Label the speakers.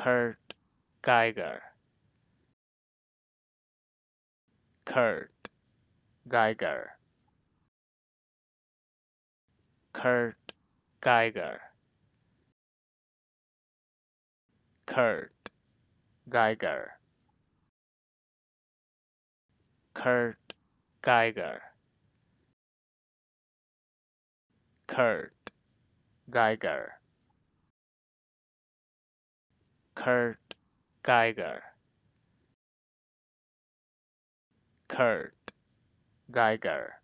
Speaker 1: Kurt Geiger. Kurt Geiger. Kurt Geiger. Kurt Geiger. Kurt Geiger. Kurt Geiger Kurt Geiger. Kurt Geiger